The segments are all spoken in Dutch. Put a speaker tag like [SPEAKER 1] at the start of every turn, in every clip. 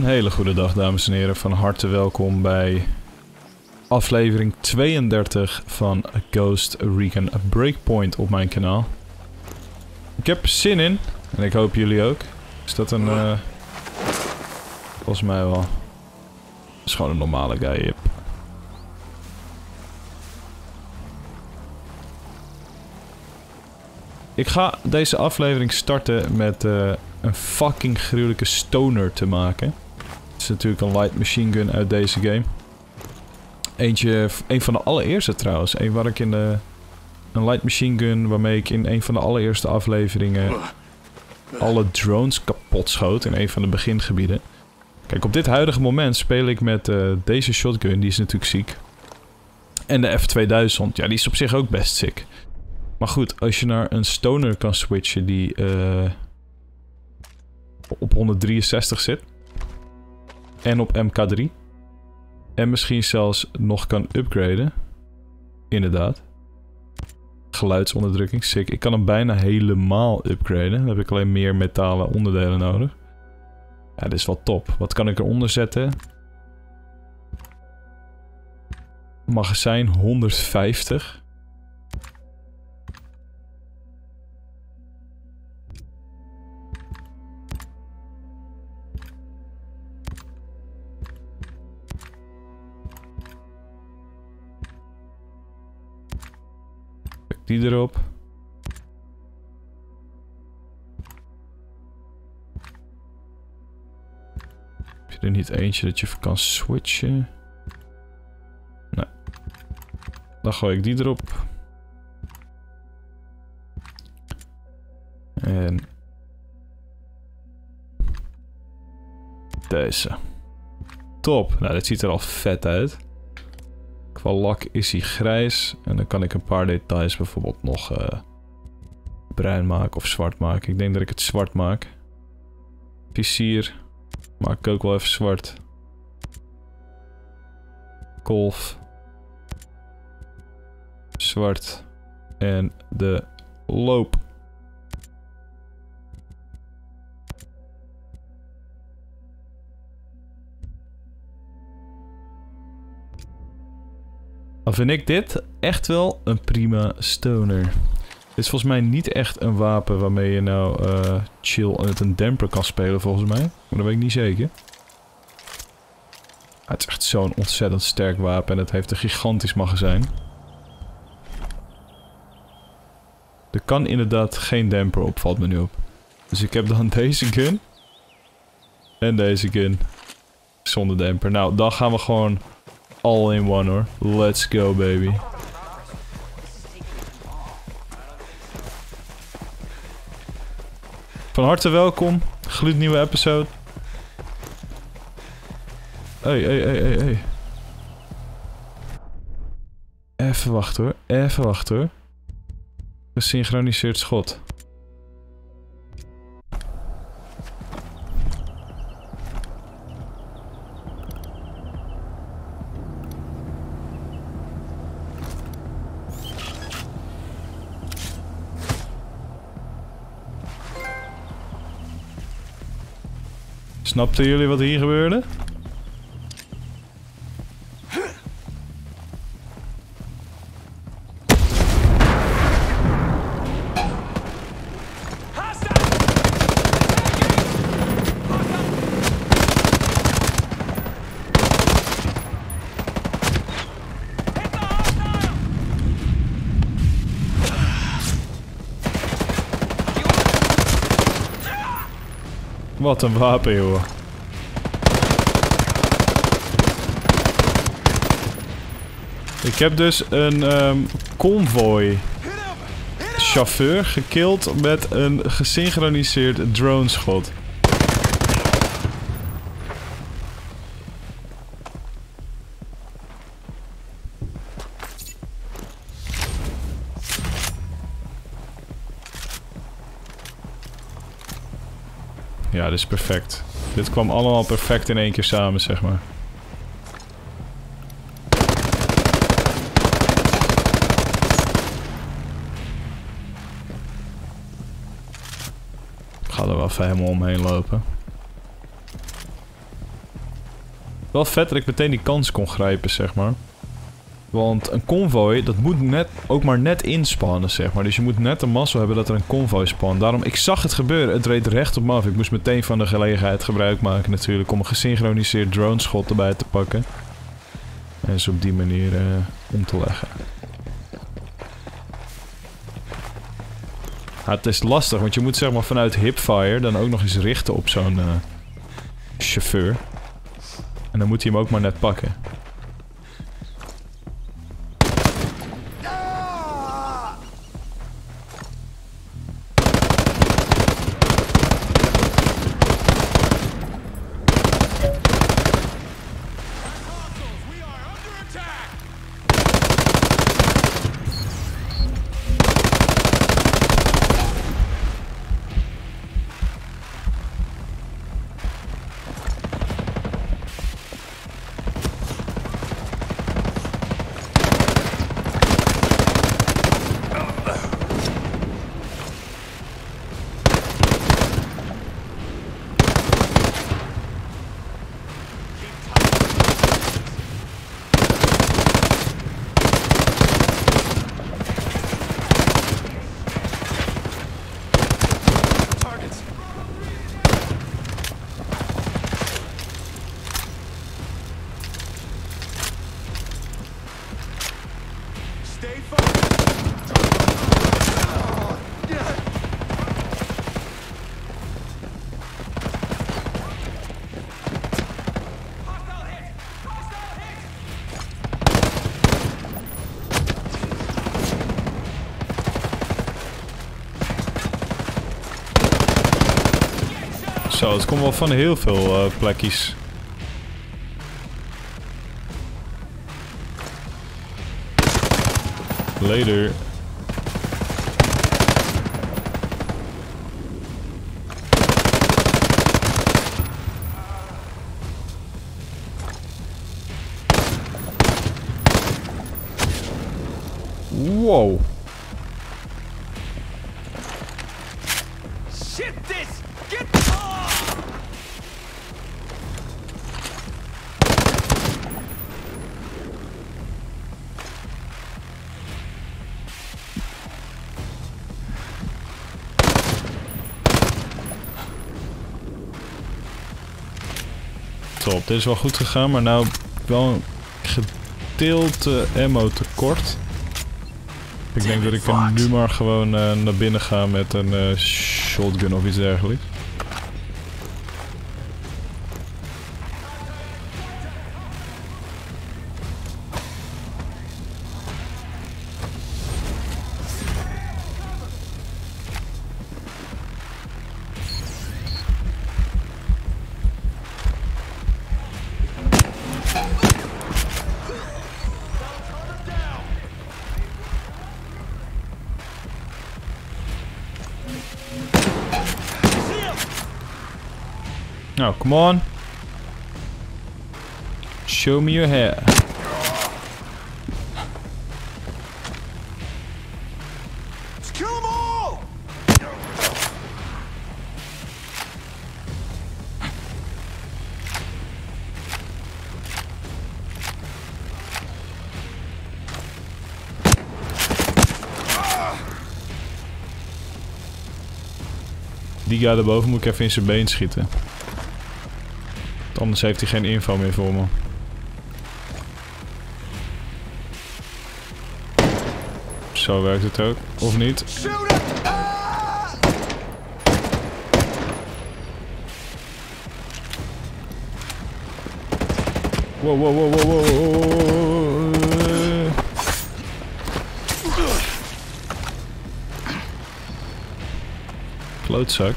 [SPEAKER 1] Een hele goede dag, dames en heren. Van harte welkom bij aflevering 32 van Ghost Recon Breakpoint op mijn kanaal. Ik heb zin in en ik hoop jullie ook. Is dat een... eh, volgens mij wel. Is gewoon een normale guy, yep. Ik ga deze aflevering starten met eh, een fucking gruwelijke stoner te maken. Natuurlijk een light machine gun uit deze game. Eentje, een van de allereerste trouwens. Een waar ik in de... Een light machine gun waarmee ik in een van de allereerste afleveringen alle drones kapot schoot in een van de begingebieden. Kijk, op dit huidige moment speel ik met eh, deze shotgun, die is natuurlijk ziek. En de F2000, ja, die is op zich ook best sick. Maar goed, als je naar een stoner kan switchen die eh, op 163 zit. En op MK3. En misschien zelfs nog kan upgraden. Inderdaad. Geluidsonderdrukking, sick. Ik kan hem bijna helemaal upgraden. Dan heb ik alleen meer metalen onderdelen nodig. Ja, dit is wel top. Wat kan ik eronder zetten? Magazijn 150. Die erop. Heb je er niet eentje dat je kan switchen? Nee. Dan gooi ik die erop. En... Deze. Top. Nou, dit ziet er al vet uit. Qua lak is hij grijs. En dan kan ik een paar details bijvoorbeeld nog eh, bruin maken of zwart maken. Ik denk dat ik het zwart maak. Visier maak ik ook wel even zwart. Kolf. Zwart. En de loop. Dan vind ik dit echt wel een prima stoner. Dit is volgens mij niet echt een wapen waarmee je nou eh, chill met een demper kan spelen volgens mij. Maar dat weet ik niet zeker. Ah, het is echt zo'n ontzettend sterk wapen en het heeft een gigantisch magazijn. Er kan inderdaad geen demper op, valt me nu op. Dus ik heb dan deze gun. En deze gun. Zonder demper. Nou, dan gaan we gewoon all in one hoor. Let's go baby. Van harte welkom. Gloednieuwe episode. Hey, hey, hey, hey, hey. Even wachten hoor. Even wachten hoor. Gesynchroniseerd schot. Snapten jullie wat hier gebeurde? Wat een wapen, joh. Ik heb dus een ehm convoy chauffeur gekild met een gesynchroniseerd droneschot. Ja, dit is perfect. Dit kwam allemaal perfect in één keer samen, zeg maar. Ga er wel even helemaal omheen lopen. Wel vet dat ik meteen die kans kon grijpen, zeg maar. Want een convoy, dat moet net, ook maar net inspannen, zeg maar. Dus je moet net een massa hebben dat er een convoy spant. Daarom, ik zag het gebeuren. Het reed recht op me af. Ik moest meteen van de gelegenheid gebruik maken natuurlijk... om een gesynchroniseerd drone-schot erbij te pakken. En ze op die manier uh, om te leggen. Ja, het is lastig, want je moet zeg maar vanuit hipfire dan ook nog eens richten op zo'n uh, chauffeur. En dan moet hij hem ook maar net pakken. Zo, het komt wel van heel veel uh, plekjes. Later. Top, dit is wel goed gegaan, maar nou wel een gedeelte ammo tekort. Ik denk dat ik er nu maar gewoon uh, naar binnen ga met een uh, shotgun of iets dergelijks. Now, come on. Show me your hair.
[SPEAKER 2] Kill them all!
[SPEAKER 1] Die guy daarboven moet ik even in zijn been schieten. Anders heeft hij geen info meer voor me. Zo werkt het ook. Of niet? Wow, wow, wow, wow, wow. Klootzak.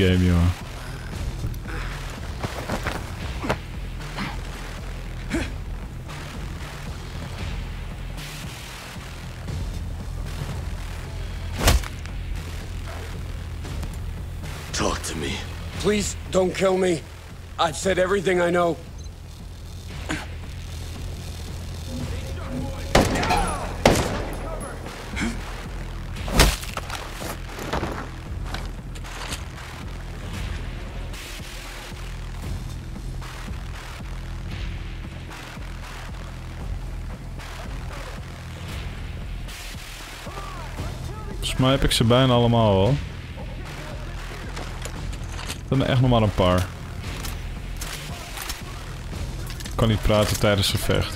[SPEAKER 1] Wat een vette game, jongen.
[SPEAKER 3] Talk to me.
[SPEAKER 4] Please don't kill me. I've said everything I know.
[SPEAKER 1] Mij heb ik ze bijna allemaal wel. Er zijn echt nog maar een paar. Kan niet praten tijdens het vecht.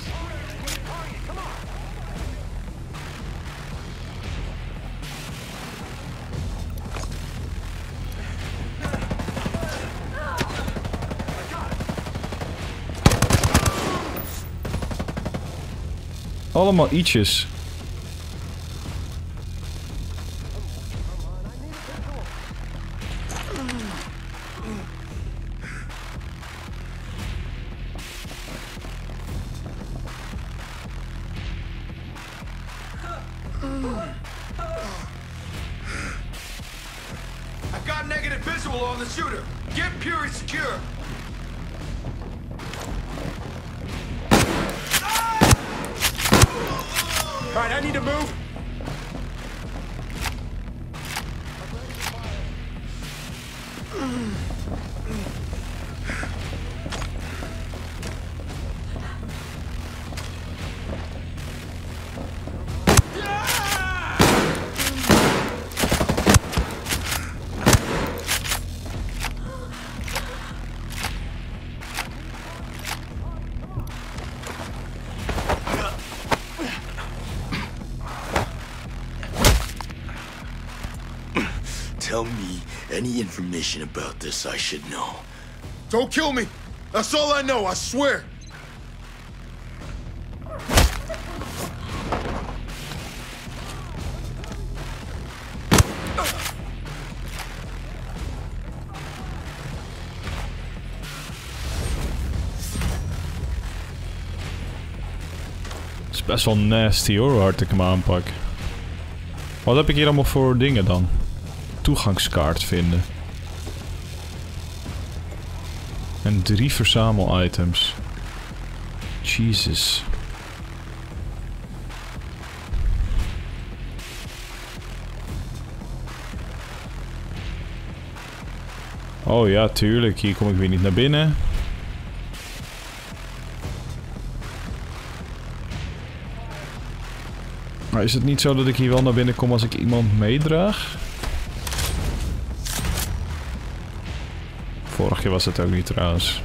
[SPEAKER 1] Allemaal ietsjes.
[SPEAKER 3] Tell me any information about this I should know.
[SPEAKER 2] Don't kill me. That's all I know, I swear.
[SPEAKER 1] Het best wel nasty hoor, hoe hard ik hem aanpak. Wat heb ik hier allemaal voor dingen dan? Toegangskaart vinden. En drie verzamel-items. Jesus. Oh ja, tuurlijk. Hier kom ik weer niet naar binnen. Maar is het niet zo dat ik hier wel naar binnen kom als ik iemand meedraag? Vorige keer was het ook niet trouwens.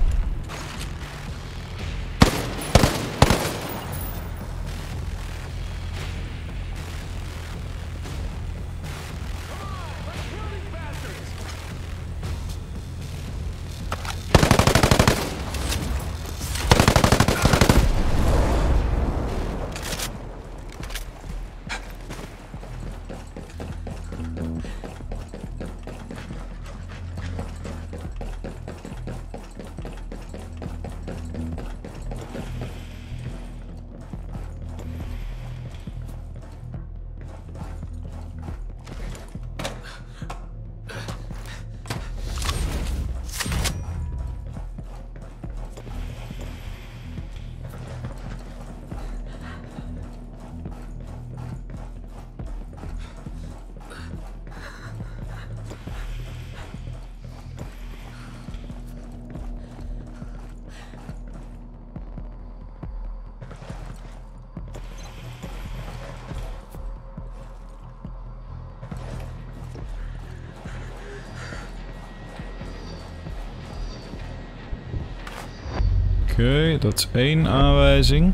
[SPEAKER 1] Dat is één aanwijzing.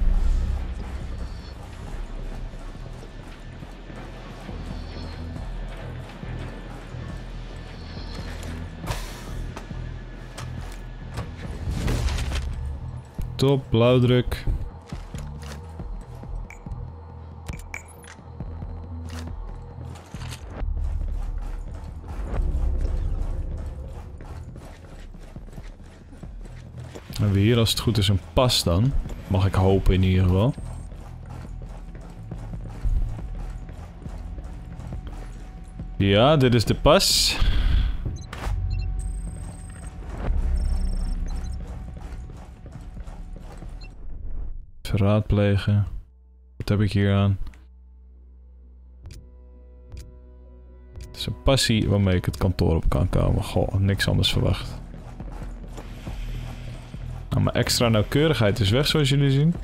[SPEAKER 1] Top, blauwdruk. Hebben we hier als het goed is een pas dan. Mag ik hopen in ieder geval. Ja, dit is de pas. Verraad plegen. Wat heb ik hier aan? Het is een passie waarmee ik het kantoor op kan komen. Goh, niks anders verwacht. Extra nauwkeurigheid is weg, zoals jullie zien.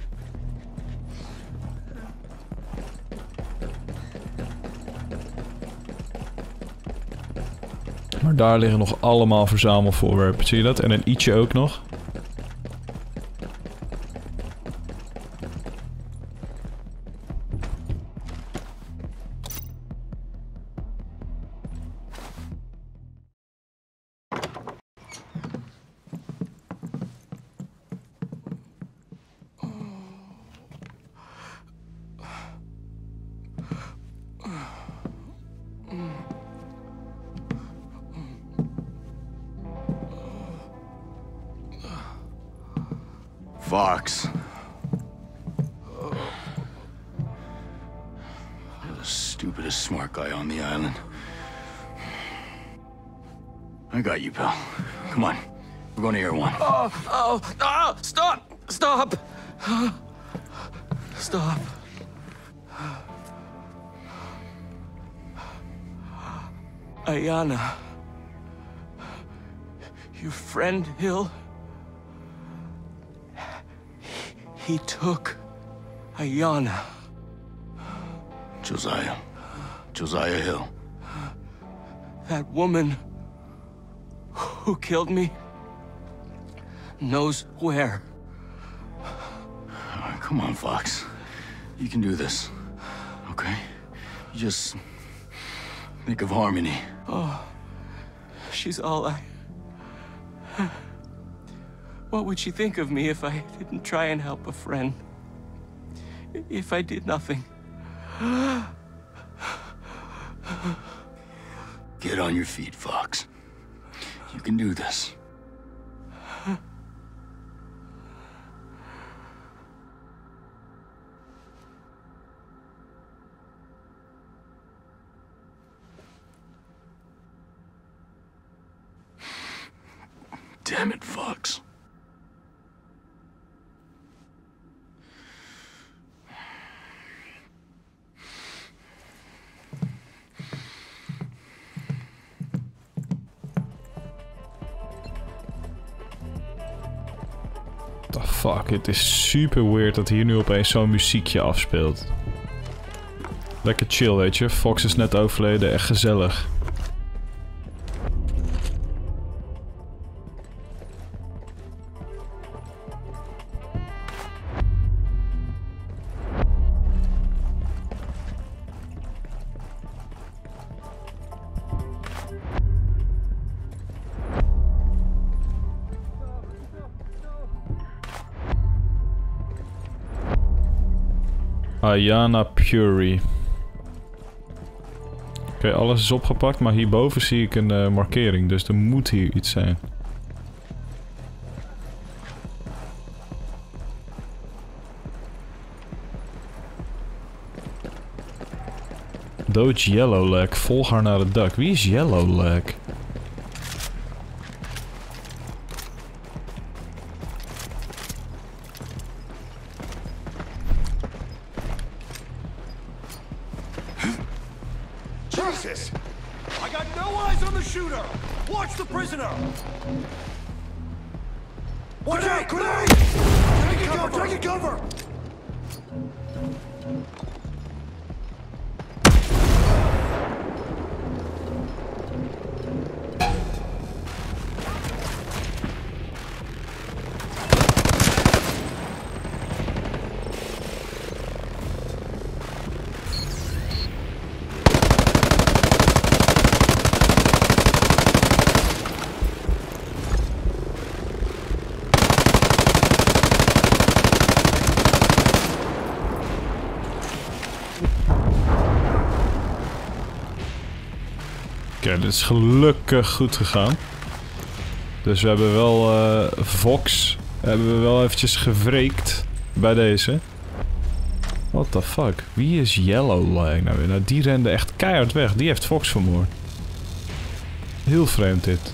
[SPEAKER 1] Maar daar liggen nog allemaal verzamelvoorwerpen. Zie je dat? En een ietsje ook nog.
[SPEAKER 3] Stupidest smart guy on the island. I got you, pal. Come on. We're going to Air One.
[SPEAKER 4] Oh, oh, oh, stop! Stop! Stop. Ayana. Your friend, Hill. He took Ayana.
[SPEAKER 3] Josiah. Josiah Hill.
[SPEAKER 4] That woman who killed me knows where.
[SPEAKER 3] Right, come on, Fox. You can do this. Okay? You just think of Harmony.
[SPEAKER 4] Oh, she's all I. What would she think of me if I didn't try and help a friend? If I did nothing?
[SPEAKER 3] Get on your feet, Fox. You can do this.
[SPEAKER 1] Fuck, het is super weird dat hier nu opeens zo'n muziekje afspeelt. Lekker chill, weet je. Fox is net overleden, echt gezellig. Ayana Puri. Oké, alles is opgepakt, maar hierboven zie ik een eh, markering, dus er moet hier iets zijn. Doge Yellowleg, volg haar naar het dak. Wie is Yellowleg?
[SPEAKER 2] Jesus!
[SPEAKER 1] Oké, dit is gelukkig goed gegaan. Dus we hebben wel eh, Vox Hebben we wel eventjes gewreekt bij deze. What the fuck? Wie is Yellow Line nou? Nou, die rende echt keihard weg. Die heeft Fox vermoord. Heel vreemd dit.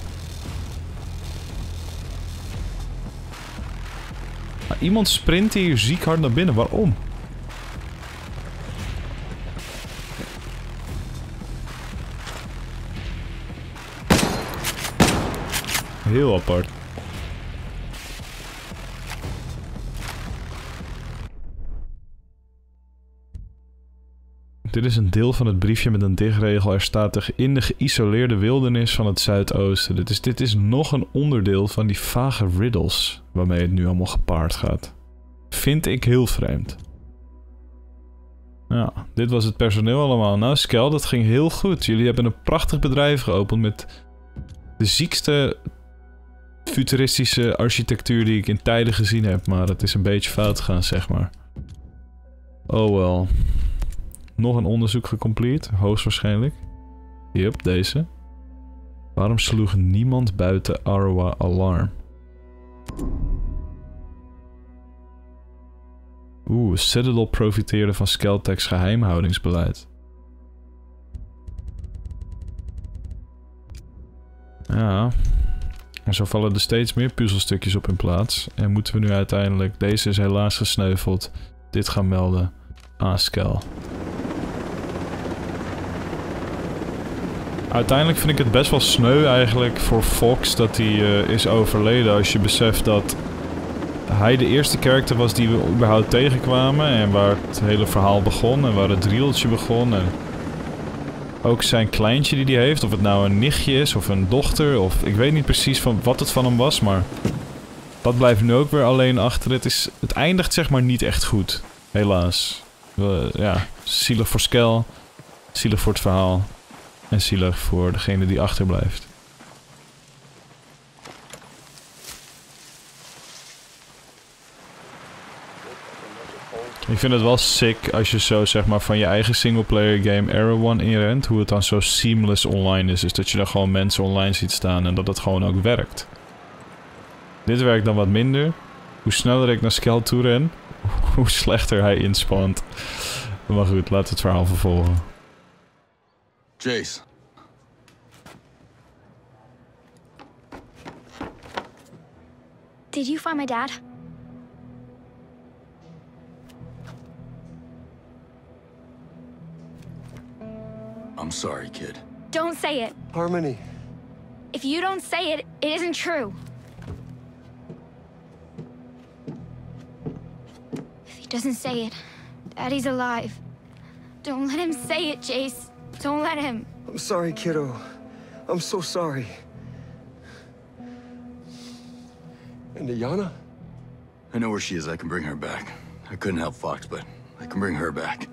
[SPEAKER 1] Maar iemand sprint hier ziek hard naar binnen. Waarom? Heel apart. Dit is een deel van het briefje met een dichtregel. Er staat er in de geïsoleerde wildernis van het Zuidoosten. Dit is, dit is nog een onderdeel van die vage riddles waarmee het nu allemaal gepaard gaat. Vind ik heel vreemd. Ja, dit was het personeel allemaal. Nou, Skel, dat ging heel goed. Jullie hebben een prachtig bedrijf geopend met de ziekste futuristische architectuur die ik in tijden gezien heb. Maar het is een beetje fout gegaan, zeg maar. Oh wel. Nog een onderzoek gecomplete, hoogstwaarschijnlijk. Yep, deze. Waarom sloeg niemand buiten Arwa alarm? Oeh, Citadel profiteerde van Skeltex geheimhoudingsbeleid. Ja. En zo vallen er steeds meer puzzelstukjes op hun plaats. En moeten we nu uiteindelijk... Deze is helaas gesneuveld. Dit gaan melden aan Skel. Uiteindelijk vind ik het best wel sneu eigenlijk voor Fox dat hij uh, is overleden. Als je beseft dat hij de eerste karakter was die we überhaupt tegenkwamen. En waar het hele verhaal begon en waar het rieltje begon. En ook zijn kleintje die hij heeft. Of het nou een nichtje is of een dochter. Of ik weet niet precies van wat het van hem was. Maar dat blijft nu ook weer alleen achter. Het, is, het eindigt zeg maar niet echt goed. Helaas. Ja, zielig voor Skel. Zielig voor het verhaal. En zielig voor degene die achterblijft. Ik vind het wel sick als je zo zeg maar van je eigen singleplayer game Arrow One inrent. Hoe het dan zo seamless online is. Dus dat je daar gewoon mensen online ziet staan en dat het gewoon ook werkt. Dit werkt dan wat minder. Hoe sneller ik naar Skel toe ren, hoe slechter hij inspant. Maar goed, laten we het verhaal vervolgen.
[SPEAKER 3] Jace.
[SPEAKER 5] Did you find my dad?
[SPEAKER 3] I'm sorry, kid.
[SPEAKER 5] Don't say it.
[SPEAKER 2] Harmony.
[SPEAKER 5] If you don't say it, it isn't true. If he doesn't say it, Daddy's alive. Don't let him say it, Jace. Don't let him.
[SPEAKER 2] I'm sorry, kiddo. I'm so sorry. And Ayana?
[SPEAKER 3] I know where she is. I can bring her back. I couldn't help Fox, but I can bring her back.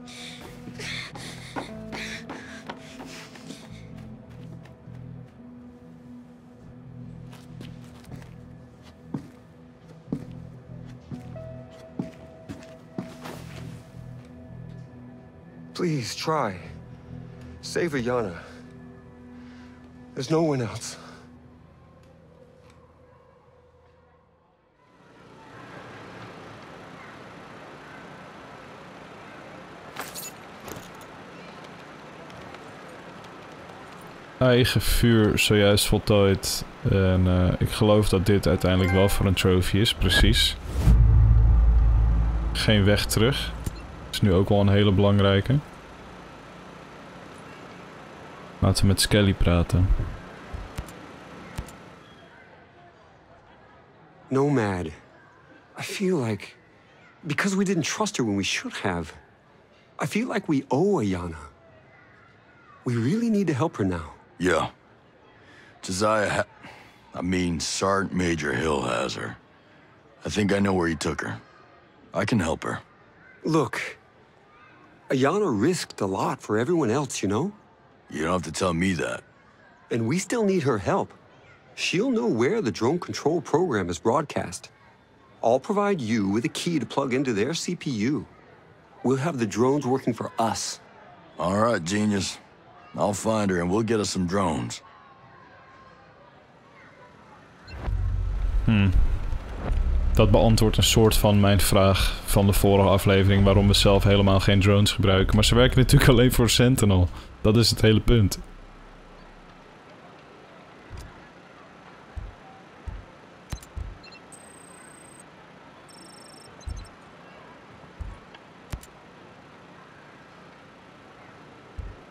[SPEAKER 2] Please, try. Save Ayana. There's no one else.
[SPEAKER 1] Eigen vuur zojuist voltooid. En uh, ik geloof dat dit uiteindelijk wel voor een trophy is, precies. Geen weg terug. Is nu ook wel een hele belangrijke. Laten we met Skelly praten.
[SPEAKER 6] Nomad. I feel like... Because we didn't trust her when we should have. I feel like we owe Ayana. We really need to help her now.
[SPEAKER 3] Yeah. Josiah ha I mean, Sergeant Major Hill has her. I think I know where he took her. I can help her.
[SPEAKER 6] Look, Ayana risked a lot for everyone else, you know?
[SPEAKER 3] You don't have to tell me that.
[SPEAKER 6] And we still need her help. She'll know where the drone control program is broadcast. I'll provide you with a key to plug into their CPU. We'll have the drones working for us.
[SPEAKER 3] All right, genius. I'll find her and we'll get us some drones.
[SPEAKER 1] Hmm. Dat beantwoordt een soort van mijn vraag van de vorige aflevering... waarom we zelf helemaal geen drones gebruiken. Maar ze werken natuurlijk alleen voor Sentinel. Dat is het hele punt.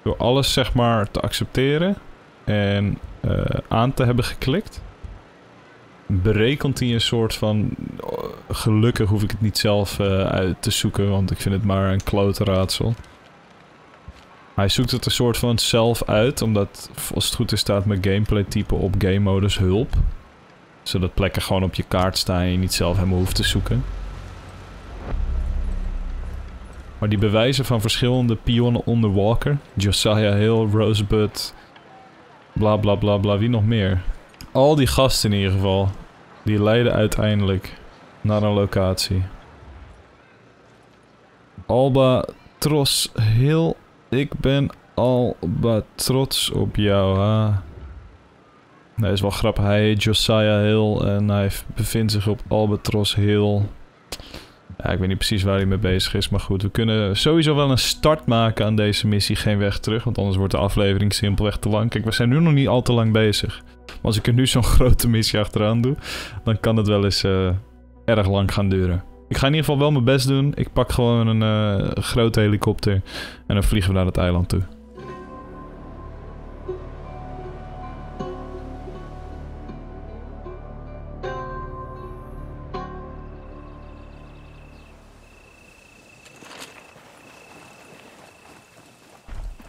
[SPEAKER 1] Door alles zeg maar te accepteren en eh, aan te hebben geklikt, berekent hij een soort van. oh, Gelukkig hoef ik het niet zelf eh, uit te zoeken, want ik vind het maar een klote raadsel. Hij zoekt het een soort van zelf uit, omdat als het goed is staat mijn gameplay type op game modus hulp. Zodat plekken gewoon op je kaart staan en je niet zelf helemaal hoeft te zoeken. Maar die bewijzen van verschillende pionnen onder Walker, Josiah Hill, Rosebud, bla bla bla bla, wie nog meer? Al die gasten in ieder geval, die leiden uiteindelijk naar een locatie. Alba Tros Hill, ik ben Alba trots op jou, ha. Nee, is wel grappig. Hij heet Josiah Hill en hij bevindt zich op Albatros Hill. Ja, ik weet niet precies waar hij mee bezig is, maar goed. We kunnen sowieso wel een start maken aan deze missie. Geen weg terug, want anders wordt de aflevering simpelweg te lang. Kijk, we zijn nu nog niet al te lang bezig. Als ik er nu zo'n grote missie achteraan doe, dan kan het wel eens eh, erg lang gaan duren. Ik ga in ieder geval wel mijn best doen. Ik pak gewoon een eh, grote helikopter en dan vliegen we naar het eiland toe.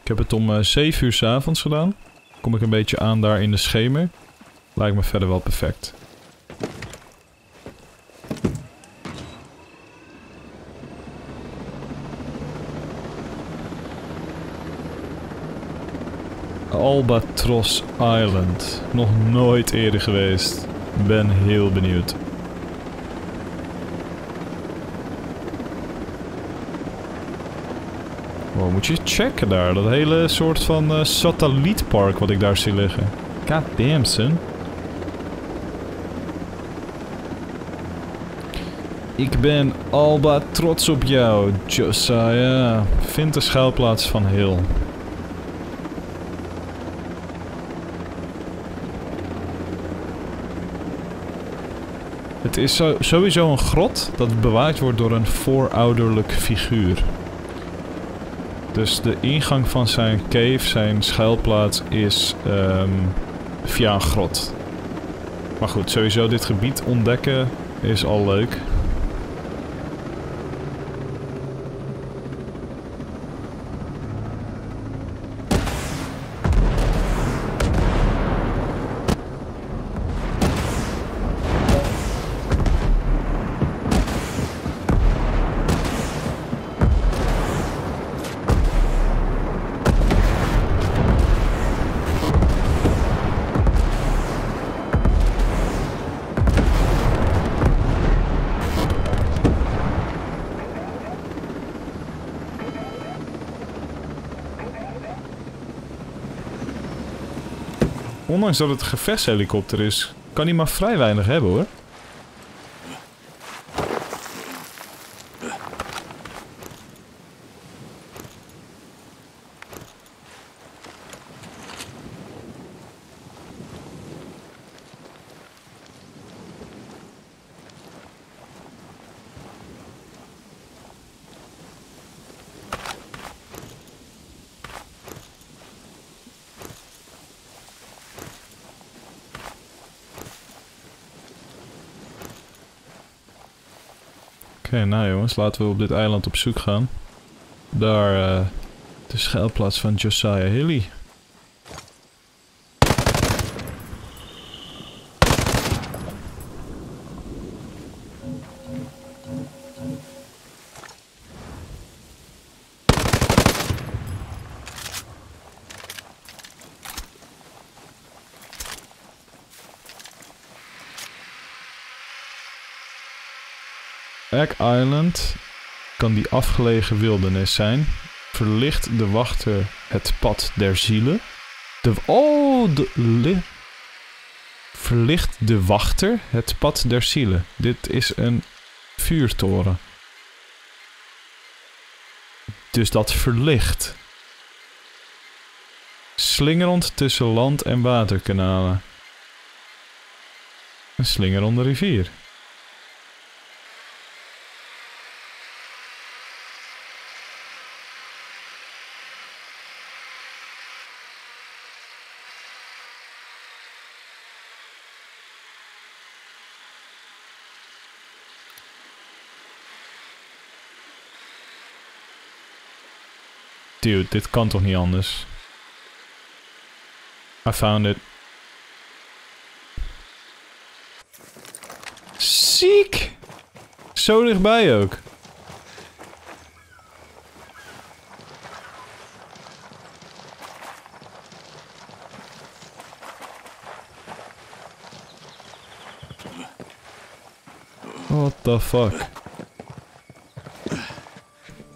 [SPEAKER 1] Ik heb het om eh 7 uur 's avonds gedaan. Kom ik een beetje aan daar in de schemer. Lijkt me verder wel perfect. Albatros Island. Nog nooit eerder geweest. Ben heel benieuwd. Wow, moet je checken daar. Dat hele soort van eh, satellietpark wat ik daar zie liggen. God damn, son. Ik ben Alba trots op jou, Josiah. Vind de schuilplaats van Hill. Het is sowieso een grot dat bewaakt wordt door een voorouderlijk figuur. Dus de ingang van zijn cave, zijn schuilplaats, is ehm, via een grot. Maar goed, sowieso dit gebied ontdekken is al leuk. Ondanks dat het een gevechtshelikopter is, kan hij maar vrij weinig hebben hoor. Oké, nou jongens, laten we op dit eiland op zoek gaan. Daar, eh, de schuilplaats van Josiah Hilly. Egg Island kan die afgelegen wildernis zijn. Verlicht de wachter het pad der zielen. De, oh, Verlicht de wachter het pad der zielen. Dit is een vuurtoren. Dus dat verlicht. Slingerend tussen land- en waterkanalen. Een slingerende rivier. Dude, dit kan toch niet anders? I found it. Ziek! Zo dichtbij ook. What the fuck?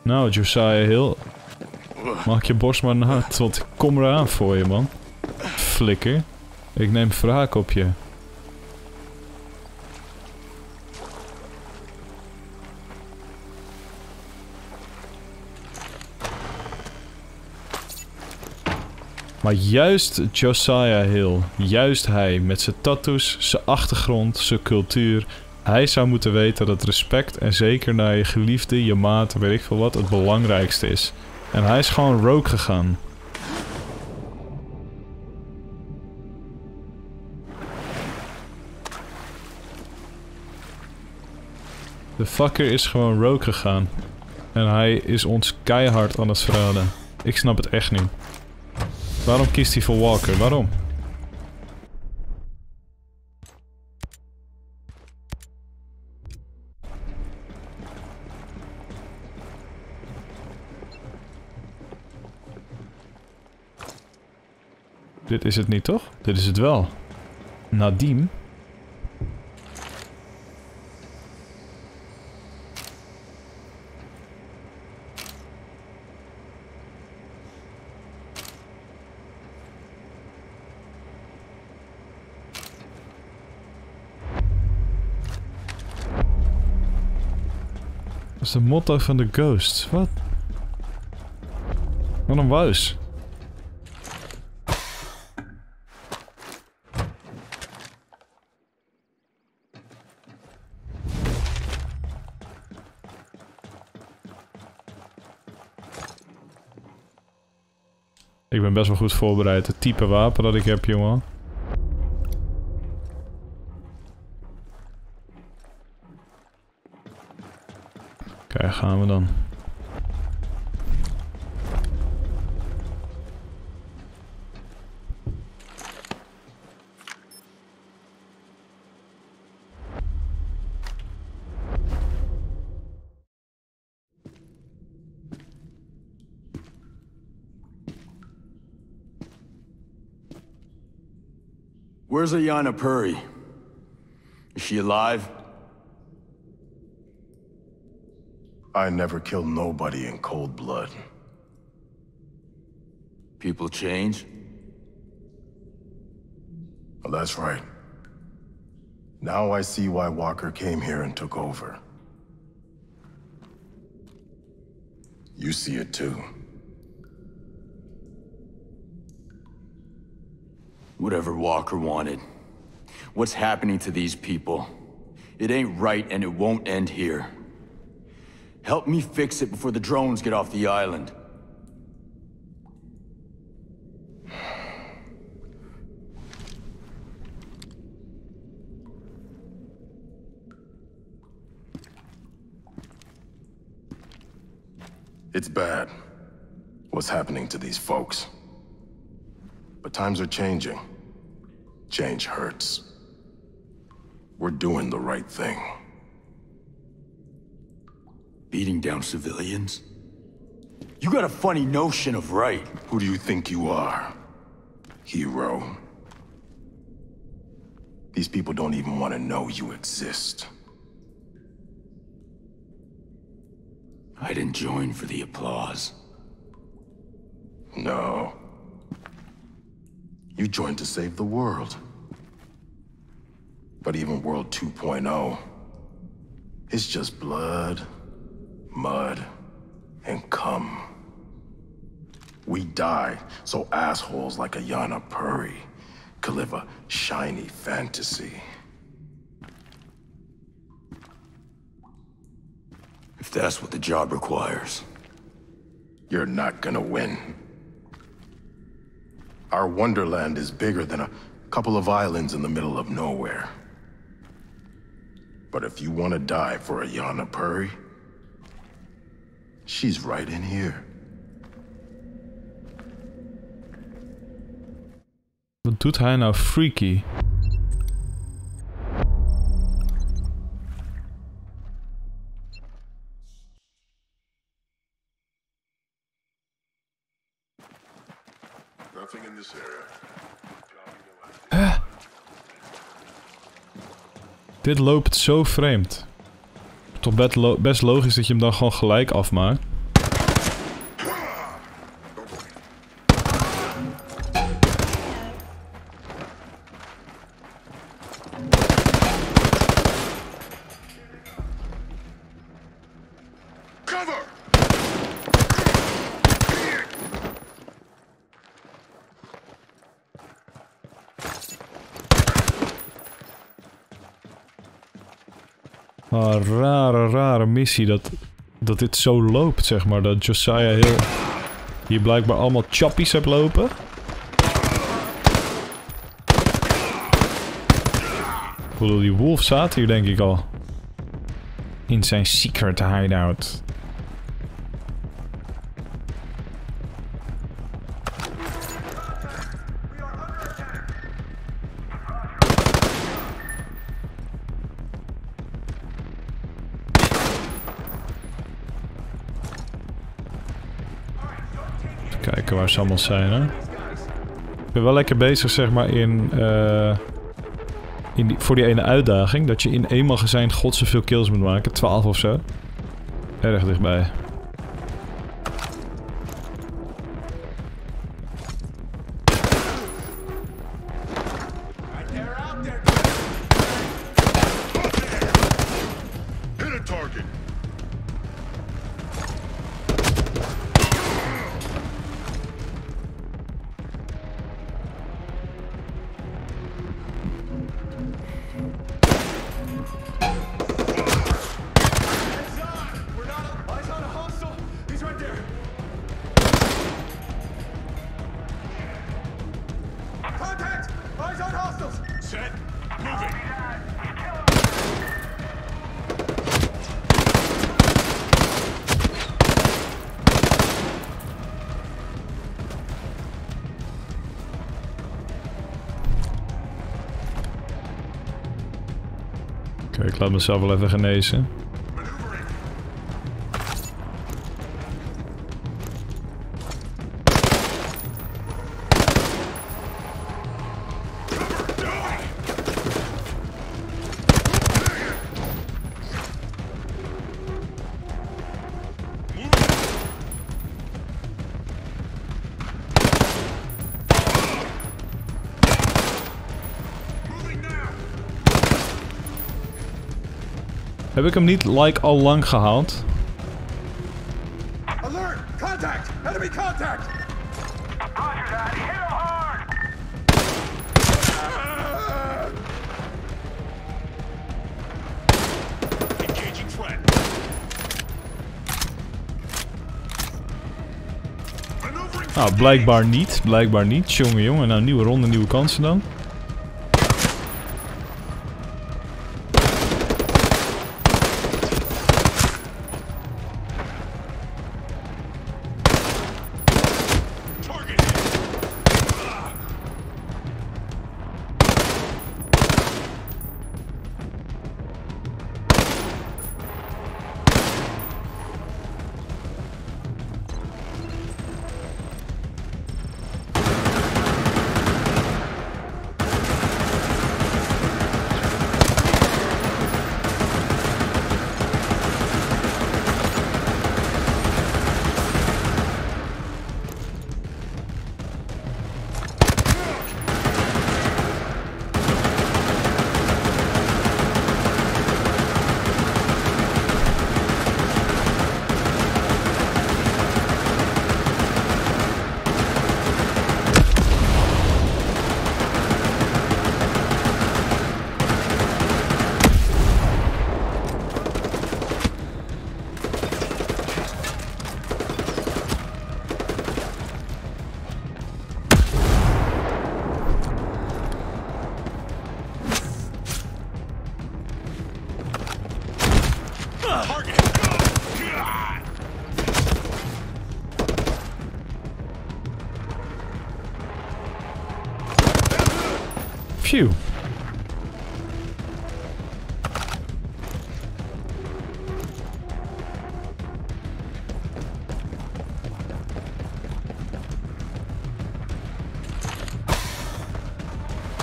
[SPEAKER 1] Nou, Josiah Hill. Maak je borst maar nat, want ik kom eraan voor je, man. Flikker. Ik neem wraak op je. Maar juist Josiah Hill, juist hij met zijn tattoos, zijn achtergrond, zijn cultuur. Hij zou moeten weten dat respect en zeker naar je geliefde, je maat, weet ik veel wat, het belangrijkste is. En hij is gewoon rogue gegaan. De fucker is gewoon rogue gegaan. En hij is ons keihard aan het verraden. Ik snap het echt niet. Waarom kiest hij voor Walker? Waarom? Dit is het niet, toch? Dit is het wel. Nadim? Dat is de motto van de Ghosts. Wat? Wat een wuis. Ik ben best wel goed voorbereid. Het type wapen dat ik heb, jongen. Kijk, gaan we dan.
[SPEAKER 3] Where's Ayana Puri? Is she alive?
[SPEAKER 7] I never kill nobody in cold blood.
[SPEAKER 3] People change?
[SPEAKER 7] Well, that's right. Now I see why Walker came here and took over. You see it too.
[SPEAKER 3] Whatever Walker wanted. What's happening to these people? It ain't right and it won't end here. Help me fix it before the drones get off the island.
[SPEAKER 7] It's bad. What's happening to these folks? But times are changing. Change hurts. We're doing the right thing.
[SPEAKER 3] Beating down civilians? You got a funny notion of right.
[SPEAKER 7] Who do you think you are? Hero? These people don't even want to know you exist.
[SPEAKER 3] I didn't join for the applause.
[SPEAKER 7] No. You joined to save the world. But even World 2.0 is just blood, mud, and cum. We die so assholes like Ayana Puri could live a shiny fantasy.
[SPEAKER 3] If that's what the job requires.
[SPEAKER 7] You're not gonna win. Our wonderland is bigger than a couple of islands in the middle of nowhere. But if you want to die for Ayana Puri, she's right in here.
[SPEAKER 1] Wat doet hij nou freaky?
[SPEAKER 7] In this area.
[SPEAKER 1] Dit loopt zo vreemd. Toch best logisch dat je hem dan gewoon gelijk afmaakt. Missie dat, dat dit zo loopt, zeg maar. Dat Josiah heel... Hier blijkbaar allemaal chappies hebt lopen. Ik bedoel, die wolf staat hier denk ik al. In zijn secret hideout. Ze allemaal zijn, hè. Ik ben wel lekker bezig, zeg maar, in... eh, in voor die ene uitdaging. Dat je in één magazijn god zoveel kills moet maken. 12 of zo. Erg dichtbij.
[SPEAKER 7] Target!
[SPEAKER 1] Laat mezelf wel even genezen. Heb ik hem niet like al lang gehaald?
[SPEAKER 2] Alert! Contact! Enemy contact!
[SPEAKER 7] Engaging threat. Maneuvering
[SPEAKER 1] Nou, blijkbaar niet. Blijkbaar niet. Jongen, jongen. Nou, nieuwe ronde, nieuwe kansen dan.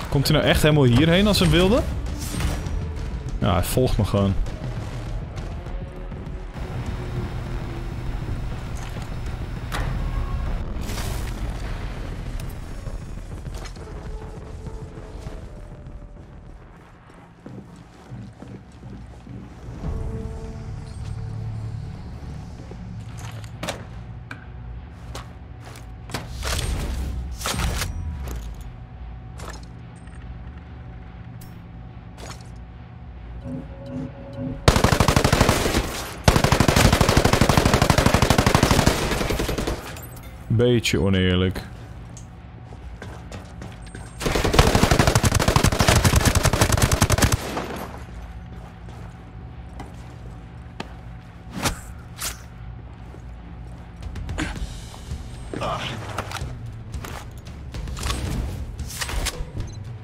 [SPEAKER 1] Komt hij nou echt helemaal hierheen als een wilde? Ja, hij volgt me gewoon. Beetje oneerlijk.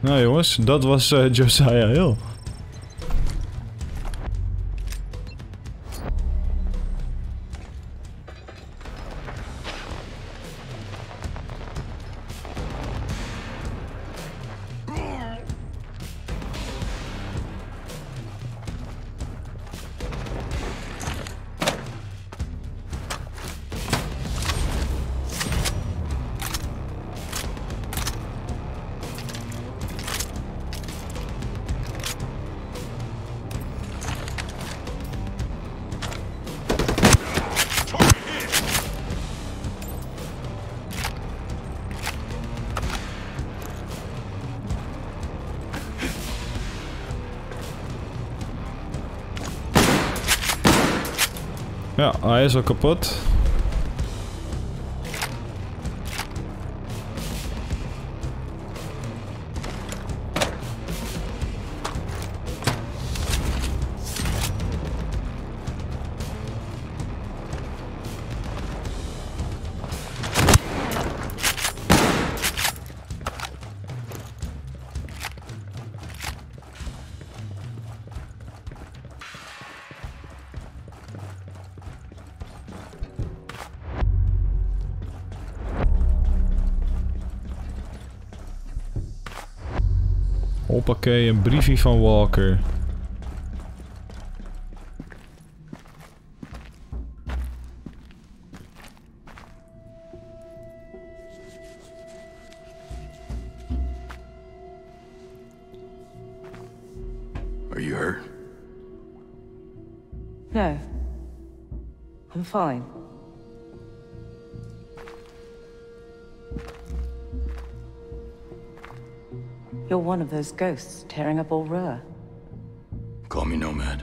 [SPEAKER 1] Nou jongens, dat was eh, Josiah Hill. Ja, hij is al kapot. Hoppakee, een briefie van Walker.
[SPEAKER 3] Are you hurt?
[SPEAKER 8] No. I'm fine. You're one of those ghosts tearing up Aurora.
[SPEAKER 3] Call me Nomad.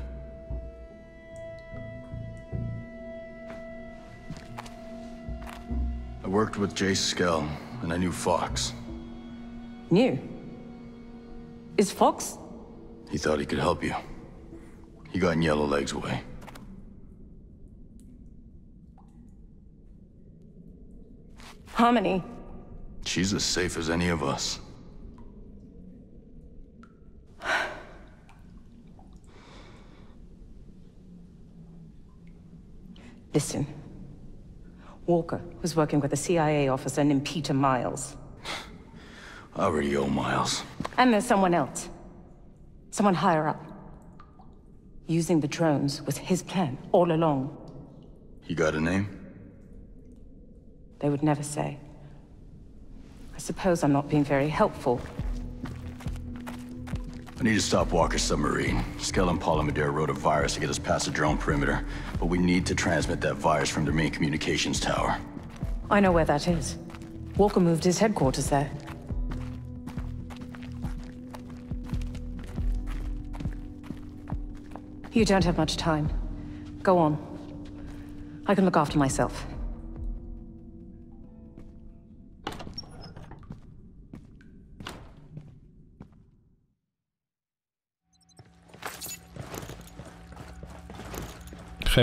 [SPEAKER 3] I worked with Jace Skell, and I knew Fox.
[SPEAKER 8] Knew? Is Fox?
[SPEAKER 3] He thought he could help you. He got in Yellowleg's way.
[SPEAKER 8] Harmony?
[SPEAKER 3] She's as safe as any of us.
[SPEAKER 8] Listen. Walker was working with a CIA officer named Peter Miles.
[SPEAKER 3] I already owe Miles.
[SPEAKER 8] And there's someone else. Someone higher up. Using the drones was his plan all along.
[SPEAKER 3] You got a name?
[SPEAKER 8] They would never say. I suppose I'm not being very helpful.
[SPEAKER 3] I need to stop Walker's submarine. Skell and Polymadere wrote a virus to get us past the drone perimeter, but we need to transmit that virus from their main communications tower.
[SPEAKER 8] I know where that is. Walker moved his headquarters there. You don't have much time. Go on. I can look after myself.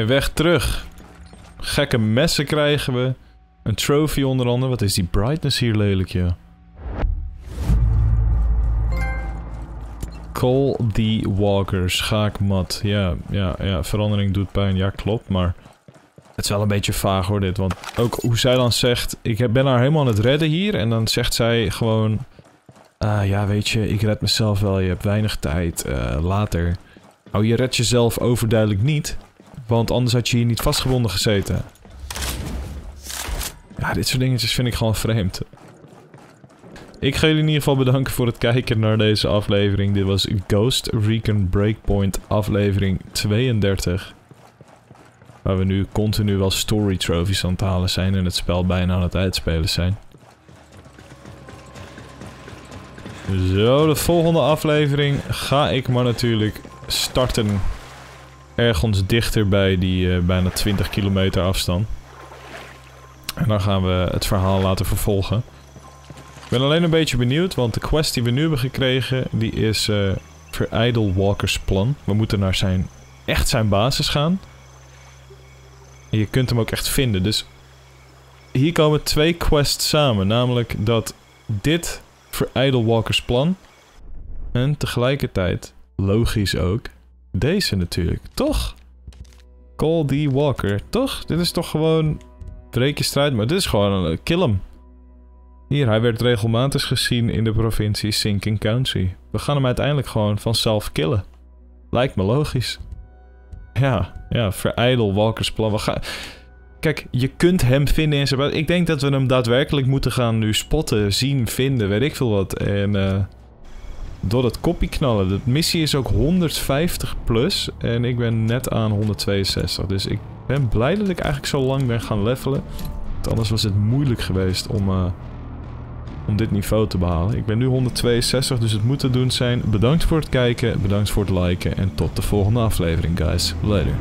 [SPEAKER 1] Weg terug. Gekke messen krijgen we. Een trophy onder andere. Wat is die brightness hier lelijk, ja. Call the Walker. Schaakmat. Ja, ja, ja. Verandering doet pijn. Ja, klopt. Maar het is wel een beetje vaag hoor dit. Want ook hoe zij dan zegt... Ik ben haar helemaal aan het redden hier. En dan zegt zij gewoon... Ah ja, weet je, ik red mezelf wel. Je hebt weinig tijd. eh, later. Nou, je redt jezelf overduidelijk niet. Want anders had je hier niet vastgebonden gezeten. Ja, dit soort dingetjes vind ik gewoon vreemd. Ik ga jullie in ieder geval bedanken voor het kijken naar deze aflevering. Dit was Ghost Recon Breakpoint aflevering 32. Waar we nu continu wel story trophies aan het halen zijn en het spel bijna aan het uitspelen zijn. Zo, de volgende aflevering ga ik maar natuurlijk starten ergens dichter bij die eh, bijna 20 kilometer afstand. En dan gaan we het verhaal laten vervolgen. Ik ben alleen een beetje benieuwd, want de quest die we nu hebben gekregen, die is eh Verijdel Walkers plan. We moeten naar zijn, echt zijn basis gaan. En je kunt hem ook echt vinden, dus hier komen twee quests samen. Namelijk dat dit Verijdel Walkers plan en tegelijkertijd, logisch ook, deze natuurlijk, toch? Call the Walker, toch? Dit is toch gewoon breek strijd, maar dit is gewoon een kill hem. Hier, hij werd regelmatig gezien in de provincie Sinking County. We gaan hem uiteindelijk gewoon vanzelf killen. Lijkt me logisch. Ja, ja, verijdel Walkers plan. We gaan... Kijk, je kunt hem vinden in zijn... Ik denk dat we hem daadwerkelijk moeten gaan nu spotten, zien, vinden, weet ik veel wat. En eh, door dat koppie knallen. De missie is ook 150 plus en ik ben net aan 162. Dus ik ben blij dat ik eigenlijk zo lang ben gaan levelen. Want anders was het moeilijk geweest om, eh, om dit niveau te behalen. Ik ben nu 162, dus het moet te doen zijn. Bedankt voor het kijken, bedankt voor het liken en tot de volgende aflevering, guys. Later.